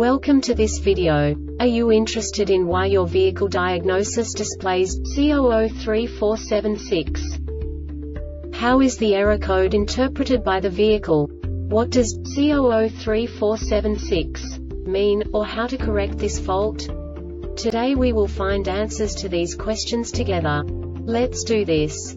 Welcome to this video. Are you interested in why your vehicle diagnosis displays C003476? How is the error code interpreted by the vehicle? What does C003476 mean, or how to correct this fault? Today we will find answers to these questions together. Let's do this.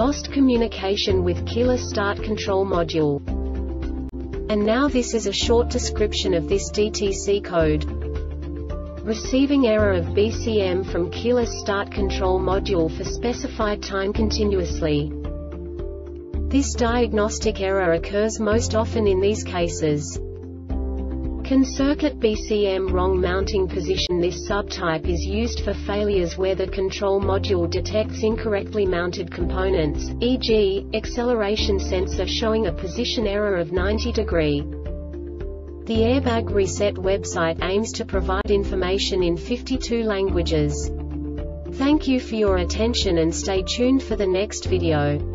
Lost communication with keyless start control module. And now this is a short description of this DTC code. Receiving error of BCM from keyless start control module for specified time continuously. This diagnostic error occurs most often in these cases. CAN circuit BCM wrong mounting position This subtype is used for failures where the control module detects incorrectly mounted components, e.g., acceleration sensor showing a position error of 90 degree. The Airbag Reset website aims to provide information in 52 languages. Thank you for your attention and stay tuned for the next video.